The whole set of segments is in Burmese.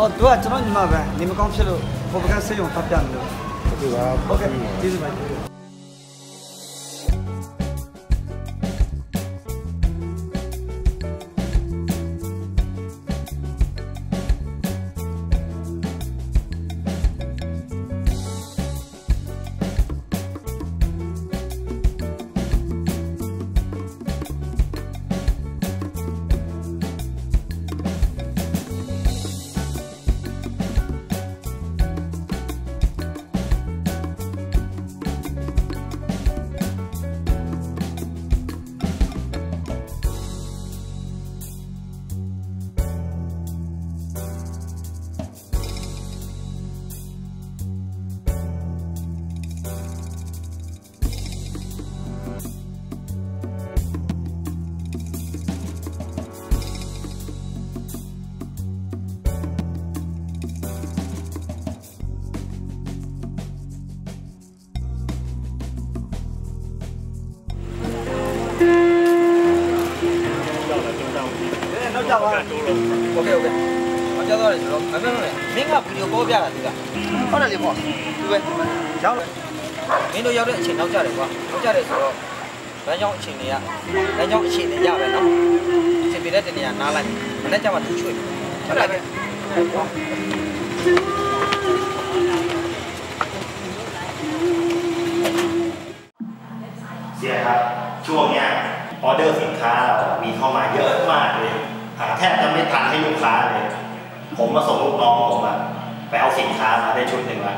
အော်သူကကျွန်တော်ညီမပဲနေမကောင်းဖြစ်လို့ဟိုပကန်းဆေးရုံဖတ်ပြတယ်လို့ဟုတ်ကဲ့ပါဟုတ်ကဲ့ကျေးဇူးပါ Ok, ok. Macam mana dulu? Macam mana? Minga video kau biar juga. Kau dah lihat? Dua. Jauh. Minta jauh deh, cina jauh deh, wah. Jauh deh dulu. Dah jauh cina ya. Dah jauh cina ya, benar. Cina dia ni ya, nalar. Mana jawab tu cuy. Jauh deh. Yeah, ช่วงเนี้ยออเดอร์สินค้าเรามีเข้ามาเยอะมากเลย หาแทบจะไม่ทันให้ลูกค้าเลย ผมมาส่งลูกน้องผมอะไปเอาสินค้ามาได้ชุดหนึ่งละ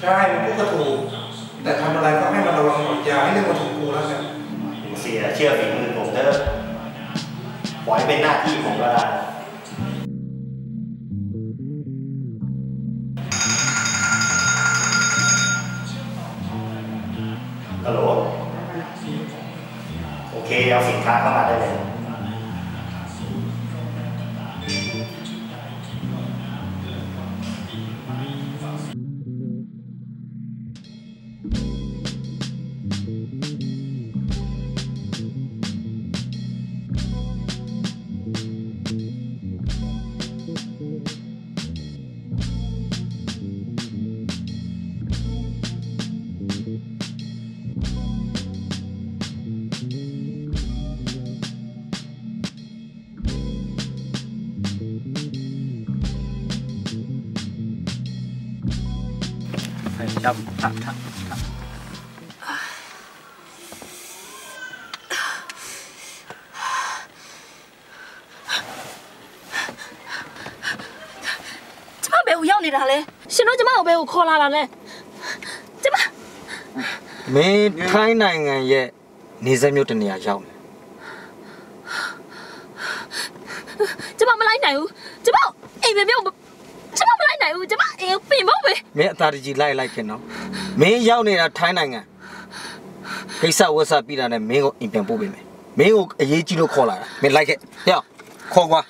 ใช่มันพูดก็ถูก แต่ทำอะไรก็ให้มันระวังหมดอย่าให้เรื่องมาถูกกูแล้วกันเสียเชื่อฝีมือผมเถอะปล่อยเป็นหน้าที่ผมก็ได้ฮัลโหลโอเค เอาสินค้าเข้ามาได้เลย မင်းထိုင်းနိုင်ငံရဲ့နေဆက်မြို့တနေရာရောက်တယ်ကျမမလိုက်နိုင်ဘူးကျမအိမ်ပဲပြောကျမမလိုက်နိုင်ဘူးကျမအိမ်ကိုပြင်ဖို့ပဲမင်းအသာတကြီးလိုက်လိုက်ခင်နော်မင်းရောက်နေတာထိုင်းနိုင်ငံကိစ္စဝက်ဆပြီးတာနဲ့မင်းကိုအိမ်ပြန်ပို့ပေးမယ်မင်းကိုအရေးကြီးလို့ခေါ်လာတာမင်းလိုက်ခဲ့ဟဲ့ခေါ်ကွာ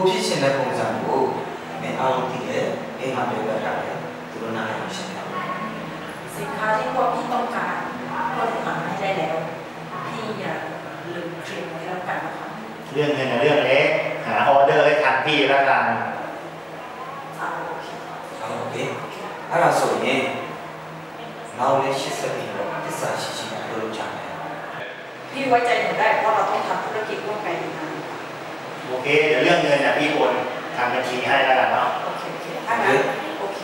ဖြစ်ရှင်တဲ့ပုံစံကိုမင်းအားလုံးသိတယ်အိမ်မှာပြောပြတာလေသူတို့နားလည်အောင်ရှင်းပြပါ สินค้าที่พวกพี่ต้องการก็หาให้ได้แล้ว พี่อย่าลืมเคลมไว้แล้วกันนะคะ เรื่องเงินน่ะเรื่องเล็กหาออเดอร์ให้ทันพี่แล้วกัน อ่าโอเค ဟုတ်ကဲ့အဲ့ဒါဆိုရင်နောက်လေးရှင်းဆက်ပြီးတော့သစ္စာရှိရှိနဲ့လုပ်ကြမယ် พี่ไว้ใจหนูได้เพราะเราต้องทำธุรกิจร่วมกันอยู่นาน โอเค เดี๋ยวเรื่องเงินน่ะพี่โอนทางบัญชีให้แล้วกันเนาะโอเคโอเคถ้างั้นโอเค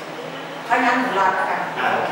ถ้างั้นหนูลาแล้วกันอ่าโอเค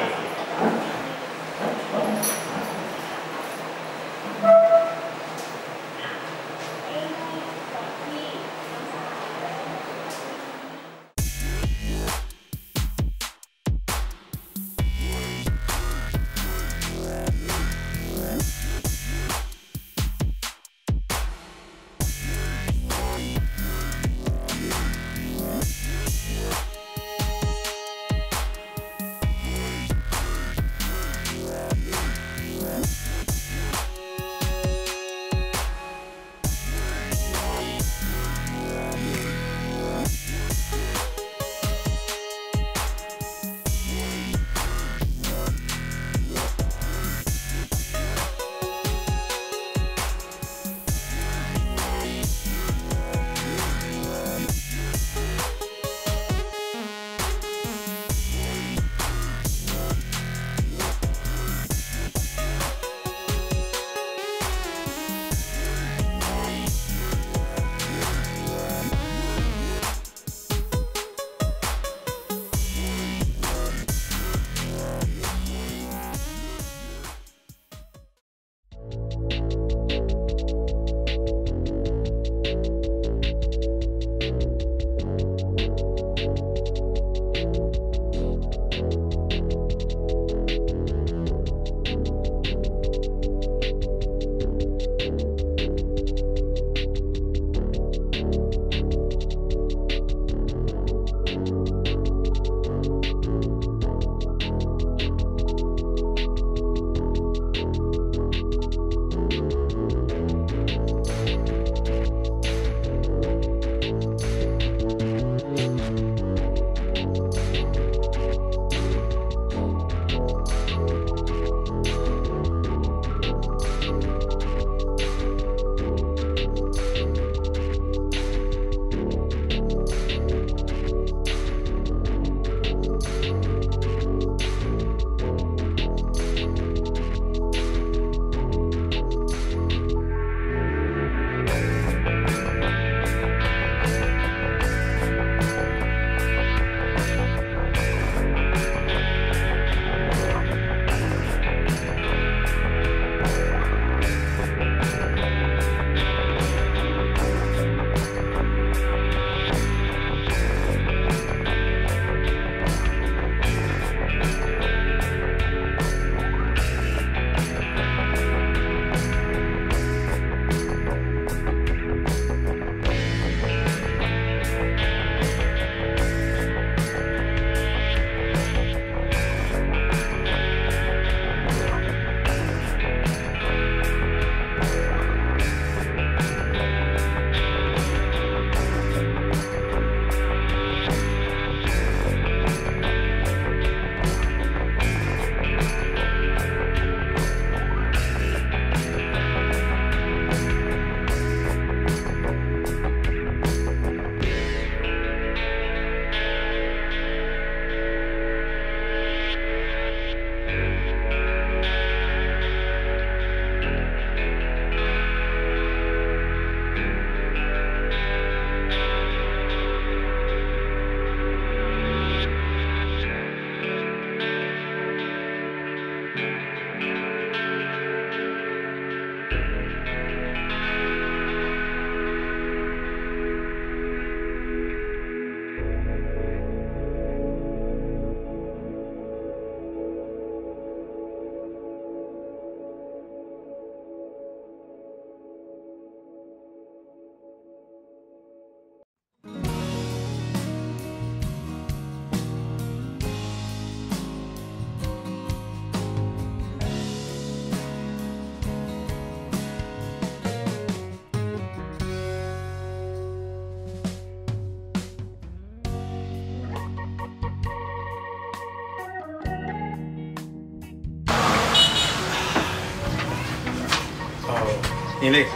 ညီလေး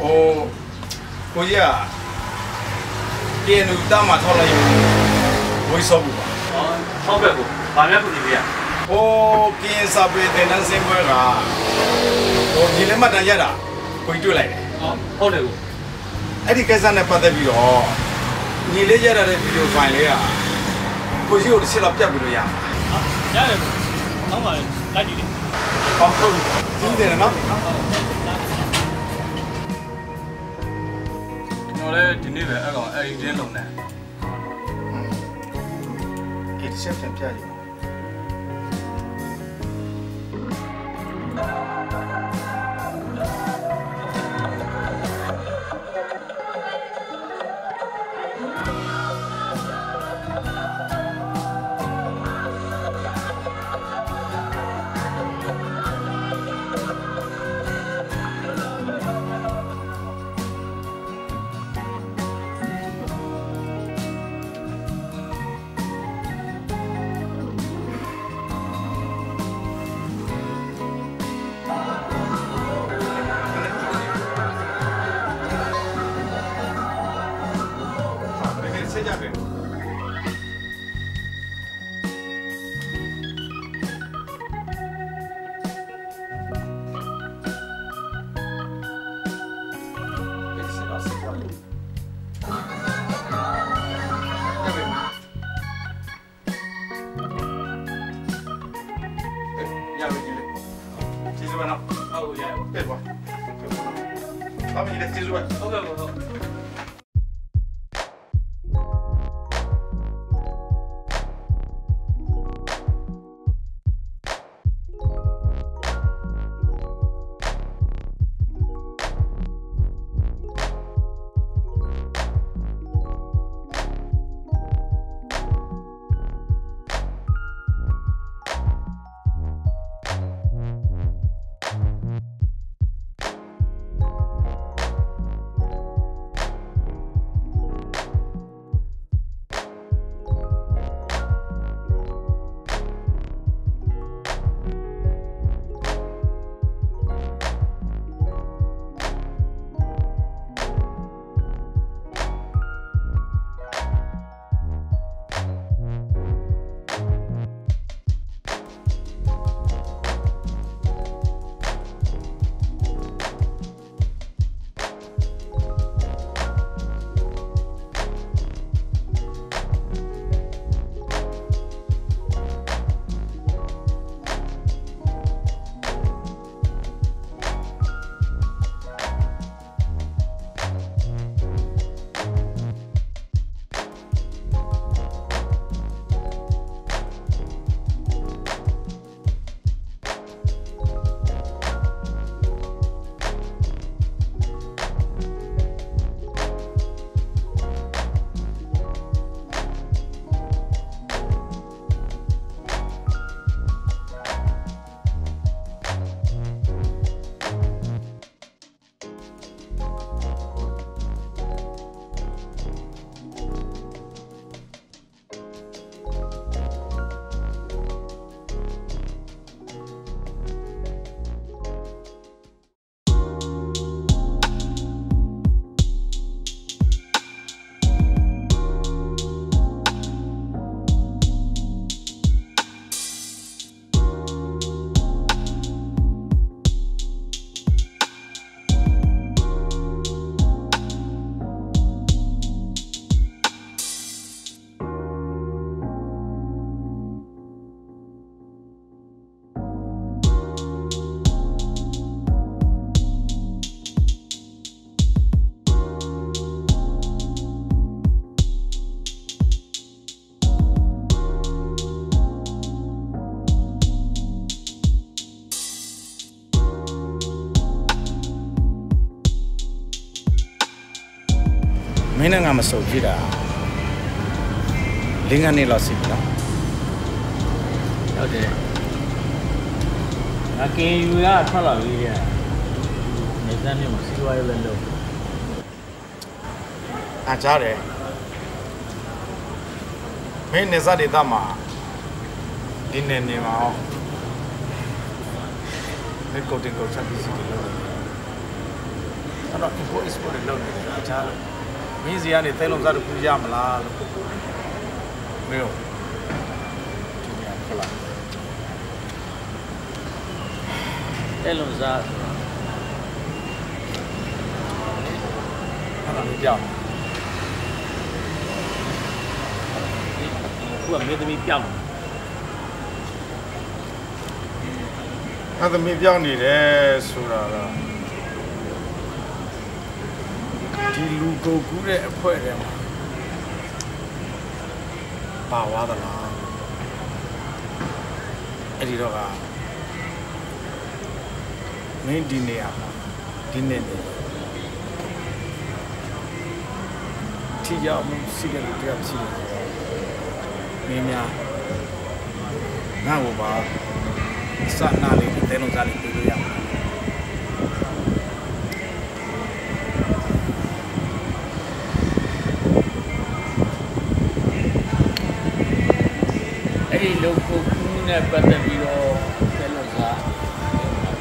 ဟိုကိုကြီးကကင်းလူတမထောက်လိုက်ရင်ဝိစောဘူးပါဟုတ်ကဲ့ကိုဘာများကိုနေပြရဟိုကင်းစာပေတဲ့နန်းစင်ပွဲကဟိုညီလေးမတန်ရတာကိုကြီးတွေ့လိုက်တယ်ဟုတ်တယ်ကိုအဲ့ဒီကိစ္စနဲ့ပတ်သက်ပြီးတော့ညီလေးရတဲ့ဗီဒီယိုဖိုင်လေးကကိုကြီးကိုတစ်ချက်တော့ပြတ်ပြီးလို့ရမှာရတယ်ကိုနောက်မှလိုက်ကြည့်တယ်ဟုတ်ဟုတ်ဒီတယ်နော် တော်လည်းဒီနေ့ပဲအဲ့ကောင်အဲ့ဒီတင်းလုံးနဲ့ဒီတစ်ချက်ပြန်ပြကြည့် မင်းနဲ့ငါမစုံကြည့်တာလင်းကနေလောက်စီပြီနော်ဟုတ်တယ်ငါကင်ယူရထွက်လာပြီတဲ့နေစမ်းမြို့မှာစီးပွားရေးလည်းလုပ်အားကြားတယ်မင်းနေစားဒေတာမှာဒီနေနေမှာအောင်မင်းကိုတင်ကိုချက်ပြီးစီတယ်လို့အဲ့တော့ import export တွေလုပ်နေတယ်တခြားလို့ မင်းစီကနေသဲလုံးစားတစ်ခုရမလားလို့မင်းတို့ဒီနေ့ခလာတဲ့လုံးစားအဲ့ဒါလေးကြောက်ခုကမင်းသမီးပြောင်းအဲ့သမီးပြောင်းနေတယ်ဆိုတာကဒီ လူကုန်ကူးတဲ့အဖွဲထဲမှာပါသွားသလားအဲ့ဒီတော့ကမင်းဒီနေရာမှာဒီနေ့နေထိရောက်မှုစီကလူတယောက်ရှိတယ်မင်းများငါ့ကိုပါစနာလေးတဲလုံးစားလေးပြေးလို့ရမှာ အဲ့ဒီလုံကိုကူးနဲ့ပတ်သက်ပြီးတော့တဲ့လုံးစား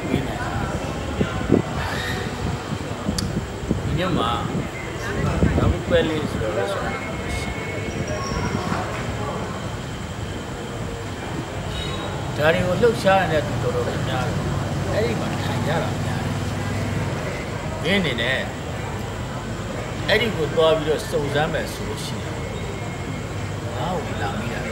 ပြီးနေတာဒီညမှာနောက်ပဲလေးဆိုတော့ဆိုဒါတွေကိုလှုပ်ရှားနေတဲ့သူတော်တော်များများတယ်အဲ့ဒီမှာထိုင်ကြတာများတယ်ဒီအနေနဲ့အဲ့ဒီကိုသွားပြီးတော့စုံစမ်းမယ်ဆိုလို့ရှိရင်ငါ့ကိုလာမိတာ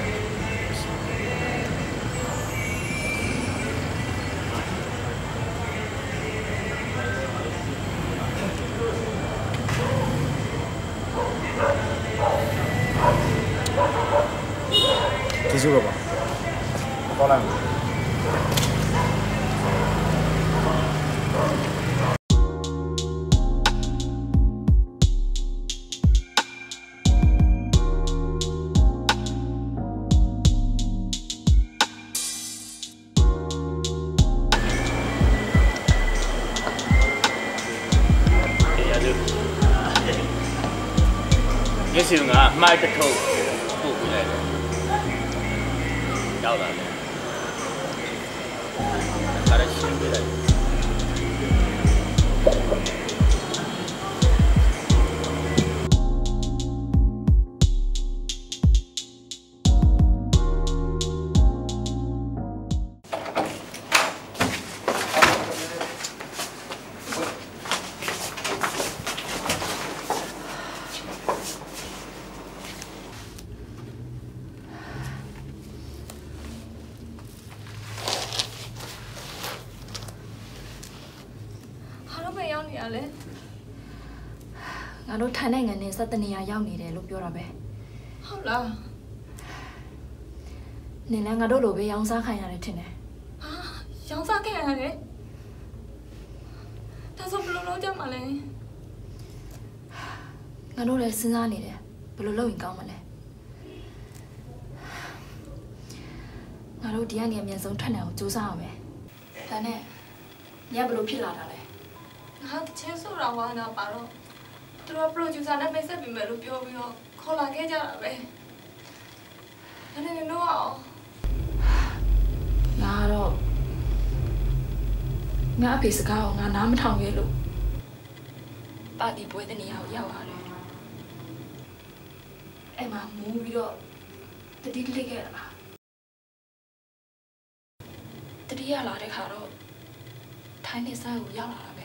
17နေရာရောက်နေတယ်လို့ပြောတာပဲဟုတ်လားနေလည်းငါတို့လိုပဲရောင်းစားခံရတယ်ထင်တယ်ဟာရောင်းစားခံရတယ်ဒါဆိုဘယ်လိုလုပ်ကြမှာလဲငါတို့လည်းစဉ်းစားနေတယ်ဘယ်လိုလုပ်ရင်ကောင်းမလဲငါတို့ဒီကနေအမြန်ဆုံးထွက်နိုင်အောင်ကြိုးစားအောင်ပဲဒါနဲ့ညဘယ်လိုဖြစ်လာတာလဲငါတချင်းဆိုတာဝါနာပါတော့ သူတို့ producer နဲ့မိတ်ဆက်ပြီးမယ်လို့ပြောပြီးတော့ခေါ်လာခဲ့ကြတာပဲဒါနဲ့လည်းတော့အောင်ငါကတော့ငါအဖေစကားကိုငါနားမထောင်ရဲလို့ပါတီပွဲတဲ့နေရာကိုရောက်လာတယ်အဲ့မှာမူးပြီးတော့တတိလိခဲ့တာတတိရလာတဲ့ခါတော့ထိုင်းနေဆိုင်ကိုရောက်လာတာ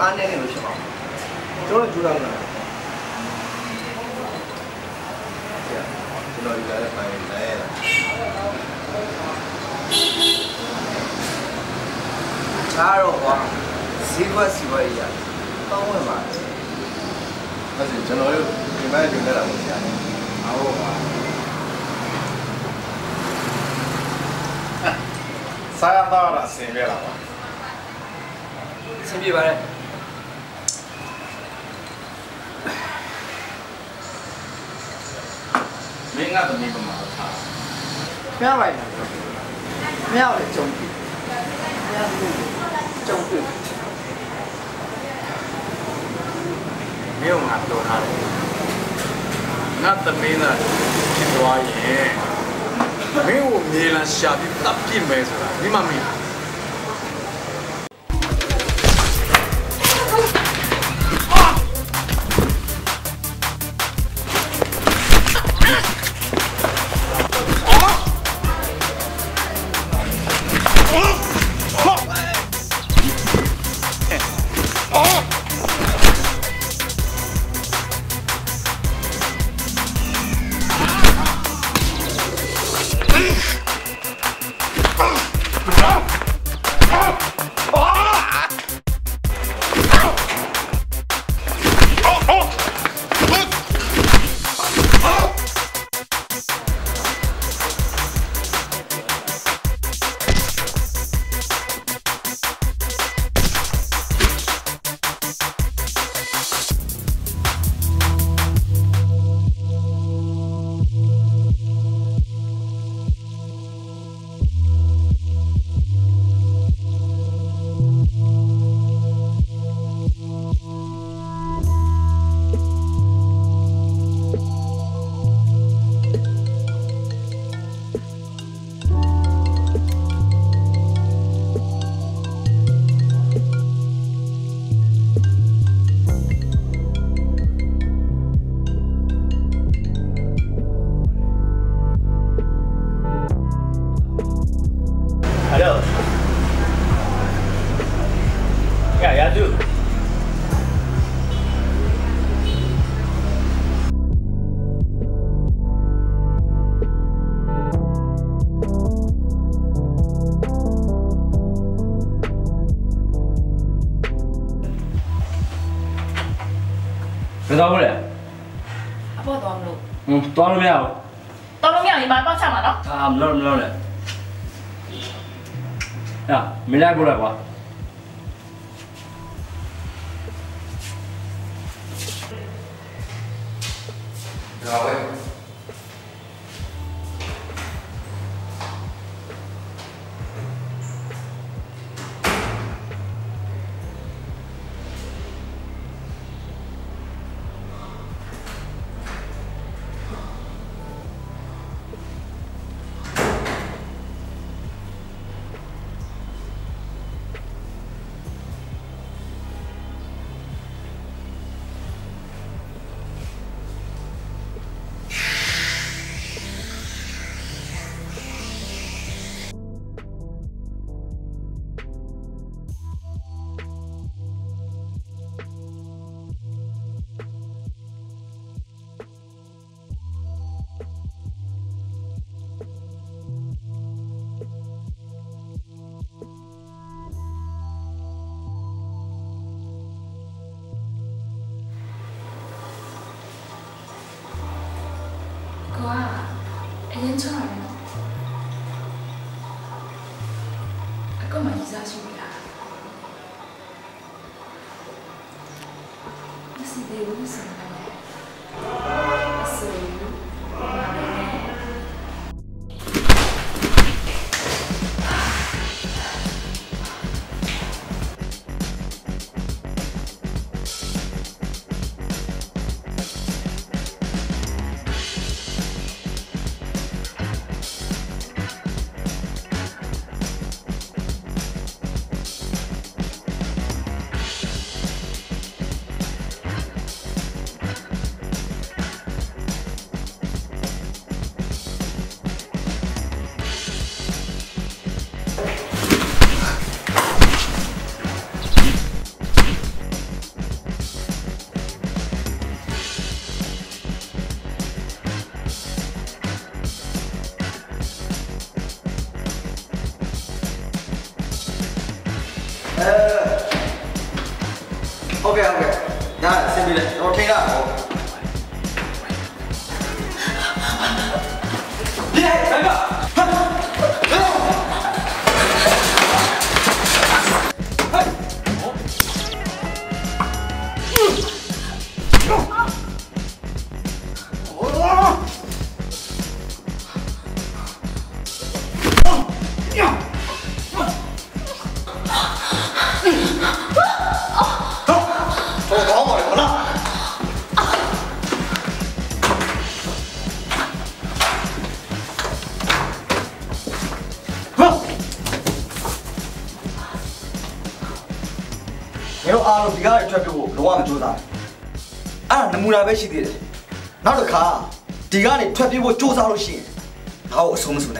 အားနည်းနေလို့ရှိပါဘူးကျွန်တော်ကြိုးစားနေတာကျွန်တော်ဒီကလည်းပိုင်လဲရတာချားတော့ကွာဈေးကွက်စီဝယ်ရတောင်းဝင်ပါအဲ့ဒါကျွန်တော်တို့ဒီမဲ့ဒီမဲ့လာလို့ရှာတယ်အားဟုတ်ပါစားရတော့တာဆင်ပြလာပါဆင်ပြေပါလေ မင်းကသမီးပမာထားဖျားလိုက်တာမရလေကြုံပြီမရဘူးကြုံပြီမင်းကငါပြောထားတယ်ငါသမီးနဲ့ဖြစ်သွားရင်မင်းကိုမြေလန်ရှာပြီးတပ်ပြစ်မယ်ဆိုတာမိမမင်း သွားလို့မရဘူးတော်လို့မရရင်မတော့ချမှာနော်အာမလို့မလို့လေဟာမင်းလိုက်ပို့လိုက် မကြိုးစားဘူးအဲ့ဒါနမူနာပဲရှိသေးတယ်နောက်တစ်ခါဒီကားတွေထွက်ပြဖို့ကြိုးစားလို့ရှိရင်ငါ့ကိုအဆုံးမစုနိုင်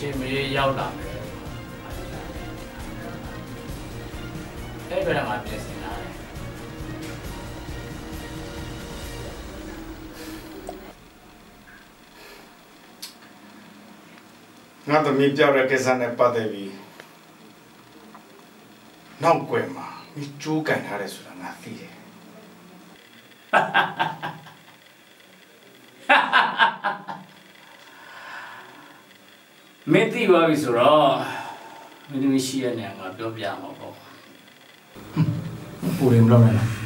ရှင်မေးရောက်လာမယ်အဲ့ဘယ်မှာပြင်ဆင်လာလဲငါသမီးပြောက်တဲ့ကိစ္စနဲ့ပတ်သက်ပြီးနောက်ွယ်မှာမိကျိုးကန်ထားတယ်ဆိုတာငါသိတယ် မင်းသိပါပြီဆိုတော့မင်းသမီးရှိရနေငါပြောပြမှာပေါ့ပူရင်မလုပ်နဲ့လားဟော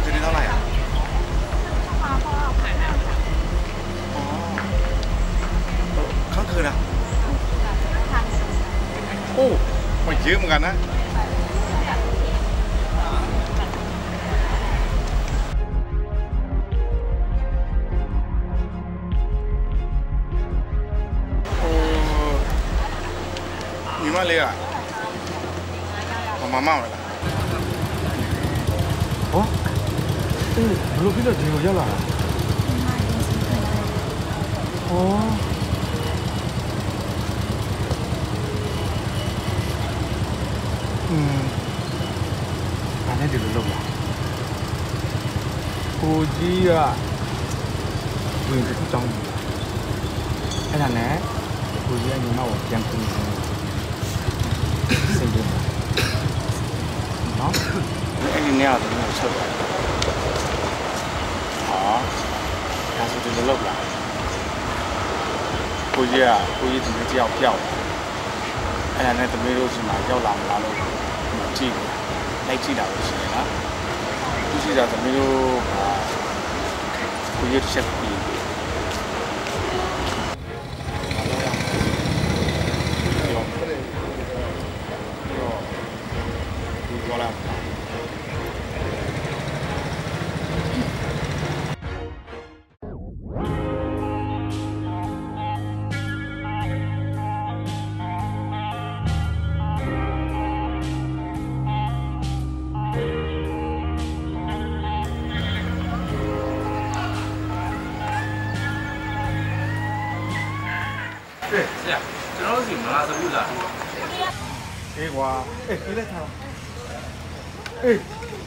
ကြီးဒီတယောက်ပြောက်အဲ့ဒါနဲ့သမီးတို့စီမှာရောက်လာမလားလို့ကြည့်လိုက်ကြည့်တာလို့ရှိရင်နော်ကြည့်တာသမီးတို့ကိုကြီးချက်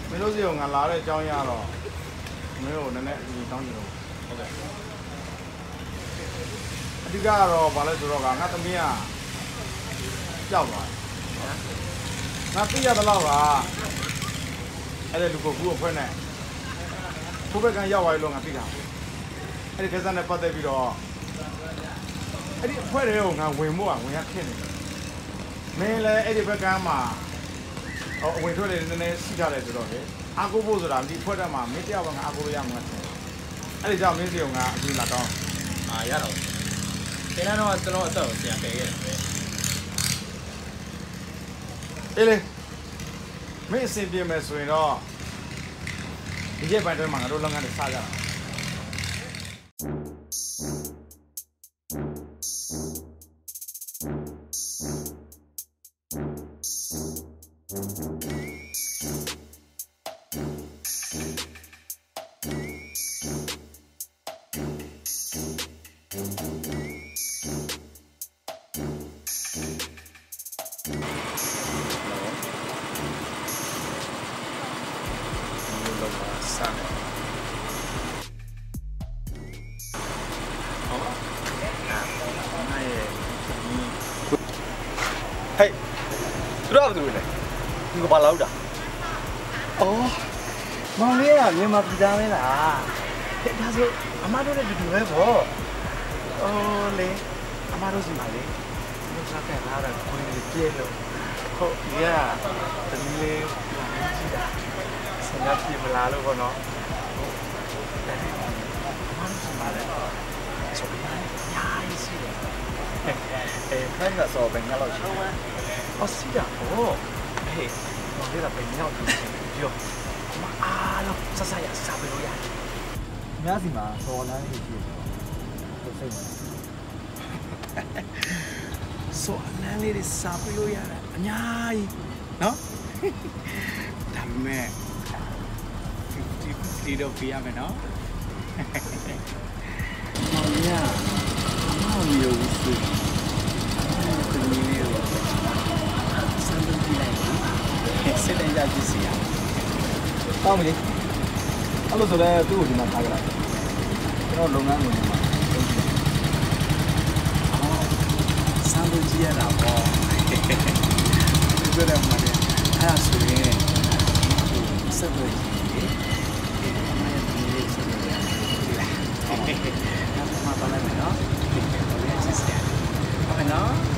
မင်းတို့စီကငါလာတဲ့အကြောင်းရတော့မင်းတို့နည်းနည်းအရင်တောင်းကြည့်တော့ဟုတ်ကဲ့အဓိကကတော့ဘာလဲဆိုတော့ကငါသမီးကကြောက်သွားတယ်ငါသိရတဲ့လောက်ကအဲ့ဒီလူကိုကူအဖွဲ့နဲ့ကိုဘက်ကရောက်သွားပြီလို့ငါသိတာအဲ့ဒီကိစ္စနဲ့ပတ်သက်ပြီးတော့အဲ့ဒီအဖွဲ့တွေကိုငါဝင်ဖို့ကဝင်ရခက်နေတယ်မင်းလည်းအဲ့ဒီဘက်ကမှ ဟိုအဝင်ထွက်လေနည်းနည်းစီးထားတယ်ဆိုတော့လေအာကိုဖို့ဆိုတာဒီဖွဲ့တက်မှာမင်းတယောက်ကငါအာကိုရမှာတယ်အဲ့ဒီကြောင့်မင်းစီကငါအပြီးလာတော့အာရတော့တင်တော့ကျွန်တော်အသက်ကိုဆရာပယ်ခဲ့တယ်ပဲအေးလေမင်းအဆင်ပြေမယ်ဆိုရင်တော့ဒီရက်ပိုင်းတွင်းမှာငါတို့လုပ်ငန်းတွေစကြတာ ဒီ မြန်မာပြည်သားမဲလားဟဲ့ဒါဆိုအမတို့လည်းဒီလိုပဲပေါ့အိုးလေအမတို့စီမှာလေဘုရားကလာတာကိုယ်ကြီးပြည့်လို့ဟုတ်ဒီကတမီးလေးလာကြည့်တာဆင်ရပြမလားလို့ပေါ့နော်။အဲ့ဒီမှာဆင်ပါလေ။ဆိုပြီးညာရေးစီတယ်။အဲခိုင်းတာဆိုဘယ်ငါလို့ရှိလဲ။အော်စီတာပေါ့။ဟေးဒီကဘယ်ရောက်နေပြော။ မအားလို့ဆဆရစားပြီးလို့ရတယ်အများစီမှာစော်လန်းနေရှိတယ်ဆိုစိတ်ဝင်။ဆိုအလန်းလေးတွေစားပြီးလို့ရတယ်အများကြီးနော်။ဒါပေမဲ့50 50တော့ပြရမယ်နော်။မောင်ရအမောင်မျိုးဆိုဒီနေ့လေးတော့စမ်းလို့ကြည့်လိုက်။စစ်တဲ့ကြည့်စီရ။တောင်းပြီလေ အဲ့လိုဆိုလဲသူ့ကိုဒီမှာထားကြလိုက်ကျွန်တော်လုပ်ငန်းဝင်နေမှာလုပ်ကြည့်စမ်းလို့ကြည့်ရတာပေါ့ဒီလိုလည်းမှာလေအဲ့ဒါဆိုရင်ဆက်လို့ကြည့်လေဒီမှာဒီလေးဆက်လို့ရတယ်ဒီလားဟုတ်ကဲ့နောက်မှတော့လည်းနော်ဒီလိုလေးဆက်စရာဟုတ်ကဲ့နော်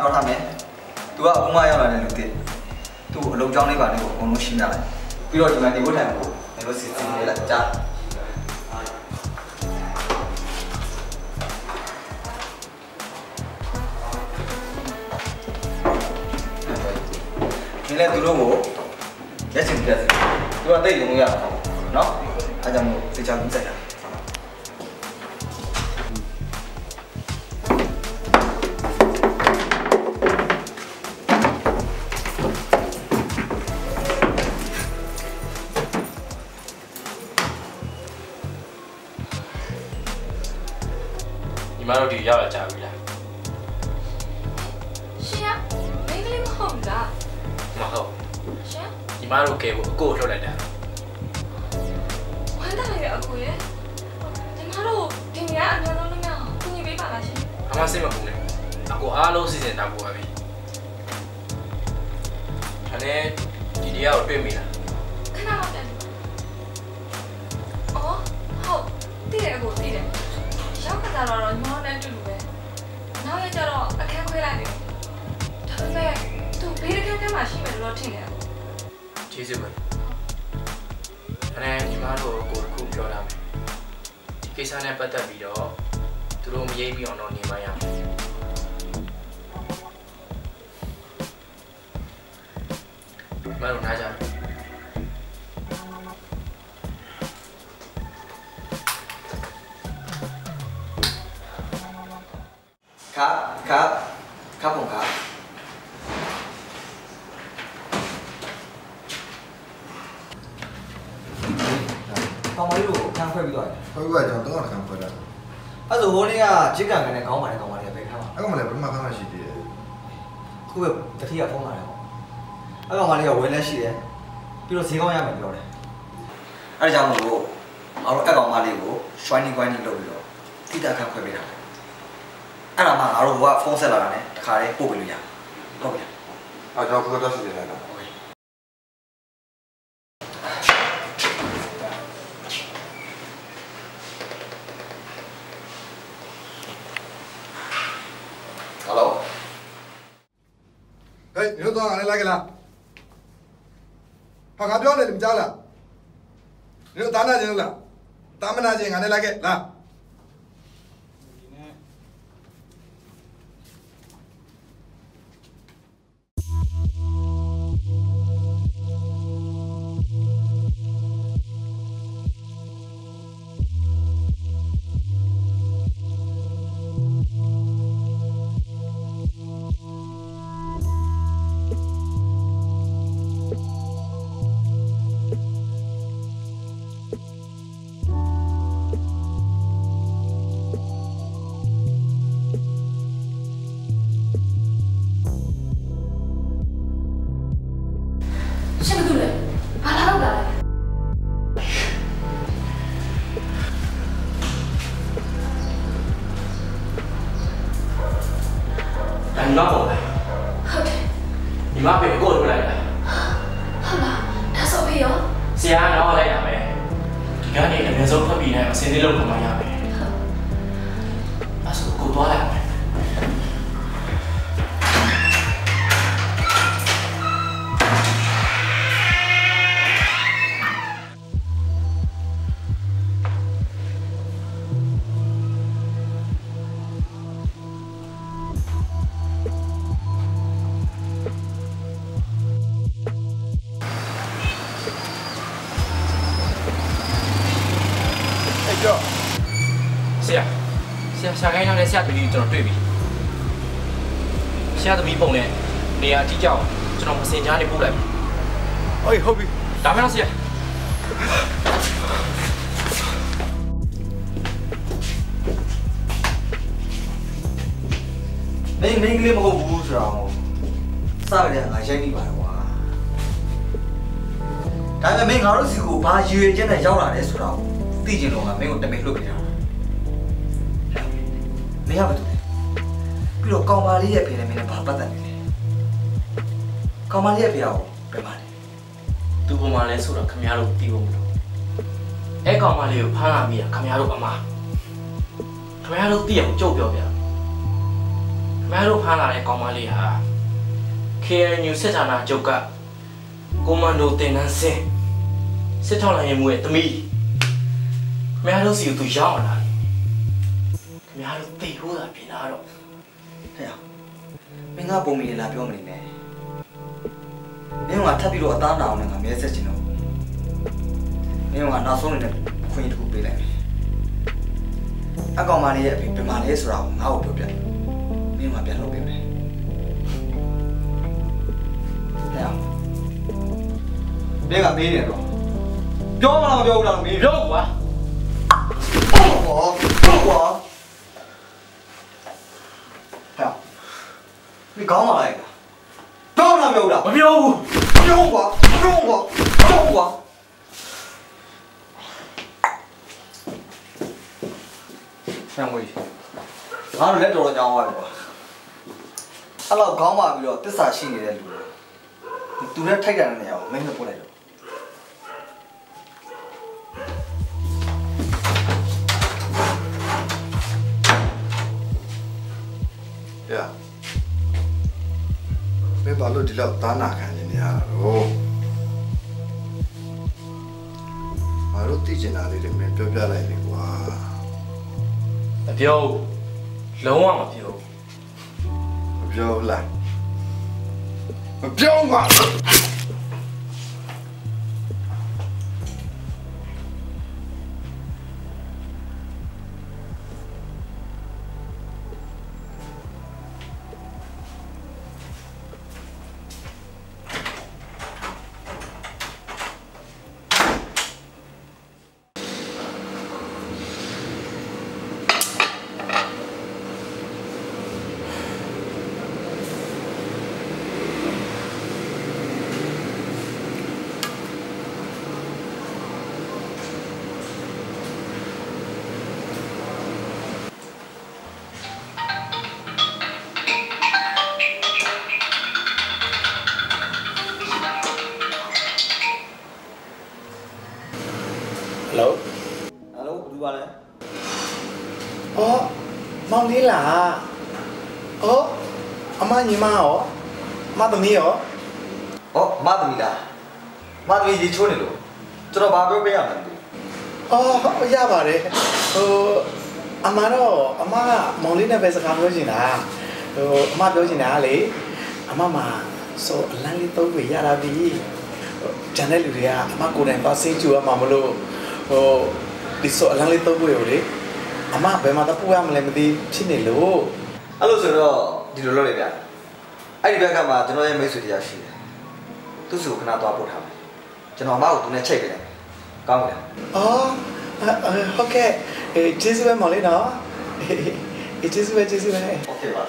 ပြောထားမယ်။ तू ကအခုမှရောက်လာတဲ့လူတစ်။ तू အလုပ်ကြောင်းလေးပါလေးကိုအကုန်လုံးရှင်းပြလိုက်။ပြီးတော့ဒီမှာဒီဘုထိုင်ကို ညီမတို့ကဲကိုအကိုလှုပ်လိုက်တာဝမ်းသာလိုက်ရအခုရဲ့ညီမတို့ဒီနေရာအများဆုံးလို့မရအောင်ကူညီပေးပါလားရှင်အမစိတ်မပူနဲ့အကိုအားလုံးစီစဉ်တာပူပါပြီဒါနဲ့ဒီတရားကိုတွေ့မိလားခဏတော့ပြန်အော်ဟုတ်တည်တယ်အခုတည်တယ်ရောက်ခါကြတော့ညီမတို့နဲ့အတူတူပဲနောက်ရကြတော့အခန်းခွဲလိုက်တယ်ဒါပေမဲ့သူဘေးကန်းထဲမှာရှိမယ်လို့ထင်တယ် ကျေးဇူးပဲဒါနဲ့ညီမတို့ကိုတစ်ခုပြောတာမယ်ဒီကိစ္စနဲ့ပတ်သက်ပြီးတော့သူတို့မရိပ်မိအောင်တော့နေမရဘူးမတို့နားကြတယ် ครับครับค ခံခွဲပြီးတော့ဟုတ်ကဲ့ကျွန်တော်တော့ခံခွဲတာအဲ့ဆိုဟိုနေ့ကဂျစ်ကန်ကနေကောင်းပါတယ်ကောင်းပါတယ်ပဲခါပါအဲ့ကောင်မလည်းပထမခါမှရှိသေးတယ်ခုပဲတတိယဖုန်းလာတယ်ပေါ့အဲ့ကောင်မလေးကဝယ်လက်ရှိတယ်ပြီးတော့ဈေးကောင်းရမယ်ပြောတယ်အဲ့ဒါကြောင့်မို့လို့ငါတို့အဲ့ကောင်မလေးကို shiny shiny လုပ်ပြီးတော့တိတခန့်ခွဲပေးတာအဲ့ဒါမှငါတို့ကဖုန်းဆက်လာတာနဲ့တခါလေးပို့ပေးလို့ရဟုတ်ပြီအဲ့ကျွန်တော်ကတော့ရှိတယ်လား ဟယ်လို ဟေးညတို့တော့ငါလည်းလိုက်ကြလားဟာငါပြောနေတယ်မကြားလားညတို့တာနာခြင်းလားတာမနာခြင်းငါလည်းလိုက်ခဲ့လား ဟေးဟုတ်ပြီဒါမှမဟုတ်ဆရာမင်းမင်းကလေးမဟုတ်ဘူးဆိုတော့စကြတယ်ငါရိုက်မိပါတယ်ကွာဒါပေမဲ့မင်းငါတို့စီကိုဘာရွေချက်နဲ့ရောက် အဲ့ကောင်မလေးကိုဖမ်းလာပြီးခင်ဗျားတို့အမခင်ဗျားတို့သိအောင်ကြုတ်ပြောပြခမင်းတို့ဖမ်းလာတဲ့ကောင်မလေးဟာ KNU စစ်ဌာနချုပ်ကကွန်မန်ဒိုတင်နန်းစင်စစ်ထောက်လိုင်းရေးမှုရဲ့တမီးမင်းတို့စီကိုသူရောက်လာတယ်မင်းတို့တေဟိုးတာပြင်လာတော့ဟဲ့မင်းကပုံမီလာပြောမနေနဲ့မင်းကထပ်ပြီးတော့အသားနာအောင်လည်းငါမြဲဆက်ချင်တော့မင်းကနောက်ဆုံးနေတဲ့ ခွင့်တစ်ခုပေးလိုက်မယ်အကောင်မလေးရဲ့အဖေပြန်မလဲဆိုတာကိုငါ့ကိုပြောပြမင်းကပြန်လုပ်ပေးမယ်ဟဲ့မင်းကမေးနေတော့ပြောမလားမပြောဘူးလားမင်းပြောကွာဟုတ်ပါဟုတ်ပါဟဲ့မင်းကောင်းပါလားပြောမလားပြောဘူးလားမပြောဘူးပြောကွာပြောကွာပြောကွာ ဆံမွေးငါတို့လက်တော်တော်ကြောင်းသွားပြီကွာအဲ့လောက်ခေါင်းပါပြီးတော့တစ္ဆာရှိနေတဲ့လူတွေသူနဲ့ထိုက်တယ်နေရာကိုမင်းမပို့လိုက်တော့ရမင်းဘာလို့ဒီလောက်သားနာခံနေရတာတော့မတို့သိချင်တာလေးတွေမင်းပြောပြလိုက်လေ ကွာမပြောဘူးလုံးဝမပြောဘူးမပြောဘူးလားမပြော ဟိုအမတော့အမကမောင်လေးနဲ့ပဲစကားပြောချင်တာဟိုအမပြောချင်တာကလေအမမှာဆိုအလန်းလေးသုံးခွေရတာပြီဟိုဂျန်တဲ့လူတွေကအမကိုယ်တိုင်သွားစင်းချူရမှာမလို့ဟိုဒီဆိုအလန်းလေးသုံးခွေကိုလေအမဘယ်မှာတော့ပို့ရမလဲမသိဖြစ်နေလို့အဲ့လိုဆိုတော့ဒီလိုလုပ်လိုက်ဗျာအဲ့ဒီဘက်ကမှကျွန်တော်ရဲ့မိတ်ဆွေတရားရှိတယ်သူ့စုကိုခဏသွားပို့ထားမယ်ကျွန်တော်အမကိုသူနဲ့ချိတ်ပေးလိုက်မယ်ကောင်းပြီလားအော်အဲ့အဲ့ ဟုတ်ကဲ့ကျေးဇူးပဲမော်လေးနော်ကျေးဇူးပဲကျေးဇူးပဲဟုတ်ကဲ့ပါ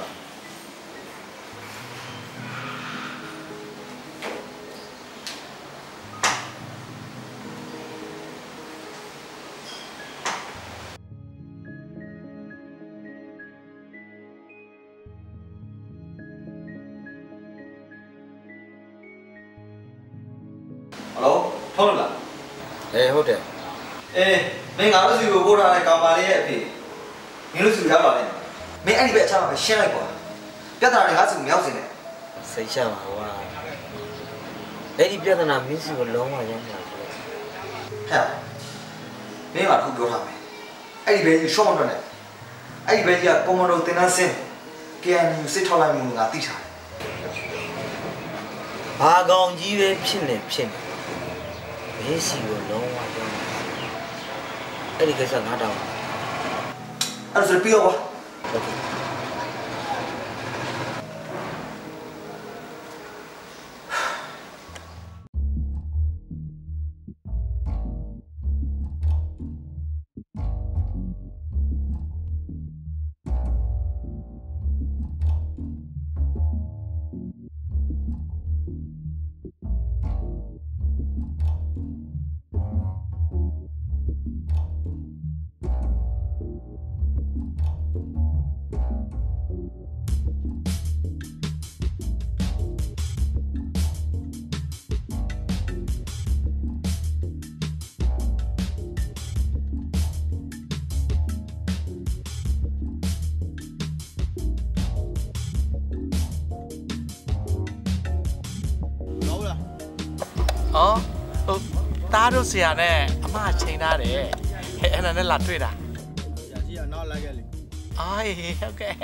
မင်းငါတို့စီကိုပို့ထားတဲ့ကောင်ပါလေးရဲ့အဖေမင်းတို့စီကိုရောက်လာတယ်မင်းအဲ့ဒီဘက်အချမ်းမှာပဲရှင်းလိုက်ကွာပြဿနာတွေငါစီကိုမရောက်စင်နဲ့စိတ်ချပါကွာအဲ့ဒီပြဿနာမင်းစီကိုလုံးဝရောက်မှာဆိုဟဲ့မင်းကခုပြောထားမယ်အဲ့ဒီဘဲကြီးရှော့မတော့နဲ့အဲ့ဒီဘဲကြီးကကွန်မန်ဒိုတင်နန်းစင် KNU စစ်ထောက်လိုက်မှုငါသိထားတယ်ဘာကောင်ကြီးပဲဖြစ်နေဖြစ်နေမင်းစီကိုလုံးဝရောက်မှာ အဲ့ဒီကိစ္စငါတောင်းအဲ့ဒါဆိုပြီးတော့ကွာဟုတ်ကဲ့ အော်ဟိုသားတို့ဆရာနဲ့အမချိန်ထားတယ်ဟဲ့အဲ့ဒါနဲ့လာတွေ့တာရရှိရနောက်လိုက်ခဲ့လေအော်ဟေးဟုတ်ကဲ့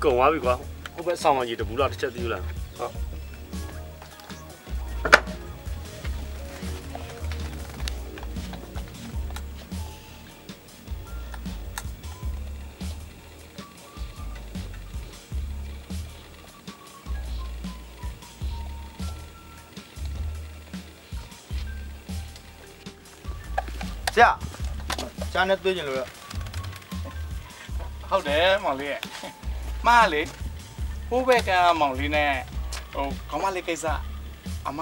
ရဒီကုံသွားပြီကွာဟိုဘက်ဆောင်းအောင်ကြီးတဘူးလောက်တစ်ချက်သေးလားဟုတ်ဆရာချာနဲ့တွေ့ကြလို့ရဟုတ်တယ်မောင်လေးရဲ့ မှားလေဟိုဘက်ကမောင်လေးနဲ့ဟိုခေါမလေးကိစ္စအမ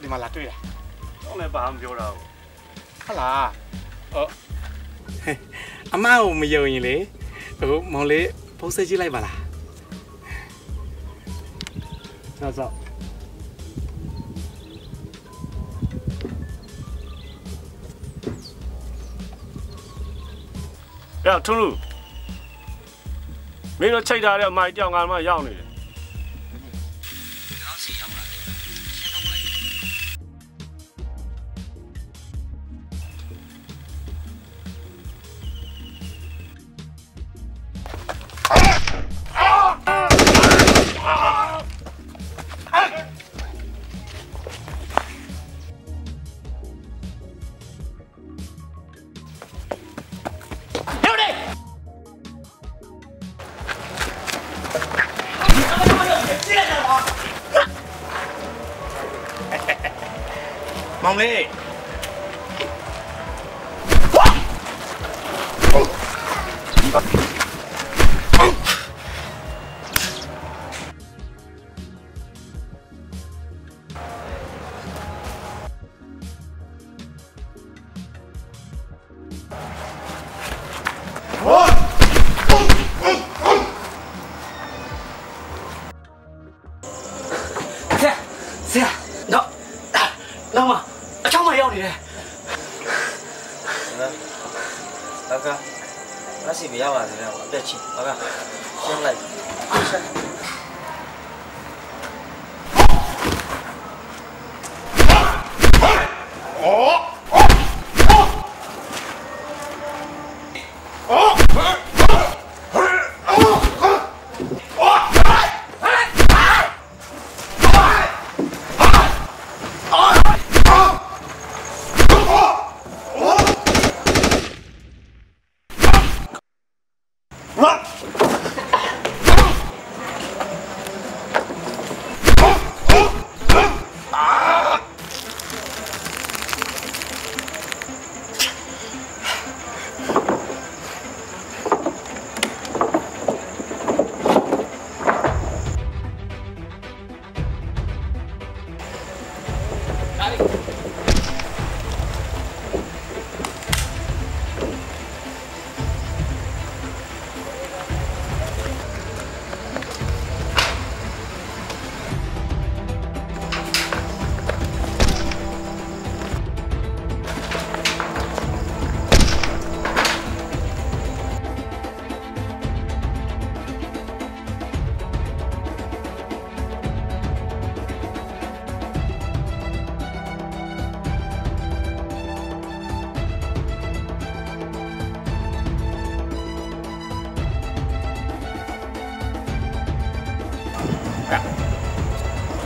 ဒီမှာလာတွေ့တာတော့လည်းဘာမှမပြောတာဘူးဟုတ်လားဟိုအမကိုမယုံရင်လေဟိုမောင်လေးဖုန်းဆက်ကြည့်လိုက်ပါလားဆောက်ဆောက်ရထုံးလူ မင်းတို့ချိန်ထားတဲ့အမိုင်ကြောင်ကမှရောက်နေတယ် မောင်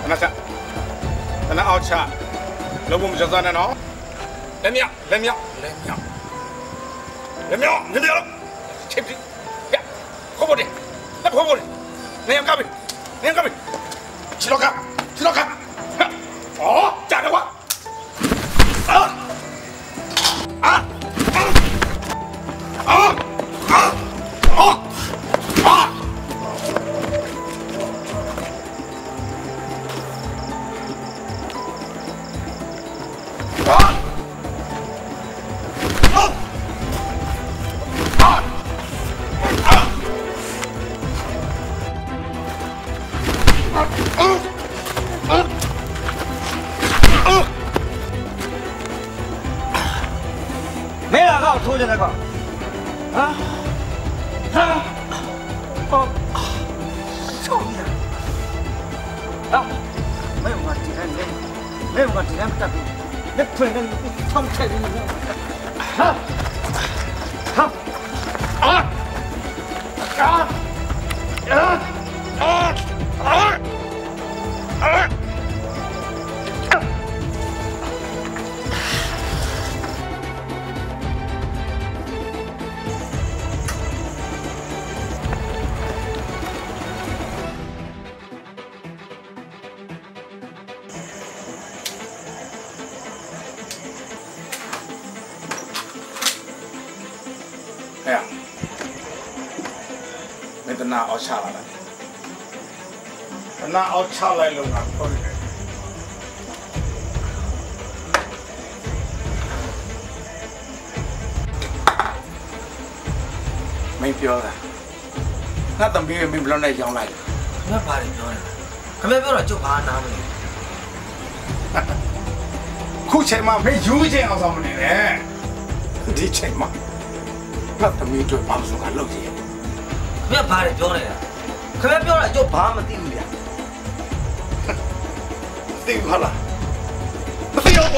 ခဏချခဏအောက်ချလုံးဝမကြစမ်းနဲ့နော်လက်မြောက်လက်မြောက်လက်မြောက်လက်မြောက်ညနေတော့ချစ်ပြီရခေါ်ပေါ်တယ်လက်ခေါ်ပေါ်တယ်နေရကပ်ပြီနေရကပ်ပြီချီလောကချီလောက ချလိုက်လို့ငါပြောတယ်မင်းပြောတာငါတမီးမင်းဘယ်လိုနဲ့ရောင်းလိုက်ခင်ဗျားဘာတွေပြောနေတာခင်ဗျားပြောတော့ကျုပ်ဘာနားမလဲခုချိန်မှာမင်းယူချိန်အောင်ဆောင်မနေနဲ့ဒီချိန်မှာငါတမီးတို့ဘာလို့ဆိုကလုပ်ကြည့်ခင်ဗျားဘာတွေပြောနေတာခင်ဗျားပြောတာကျုပ်ဘာမသိဘူးဗျာ သိဘူးဟာလားမသိတော့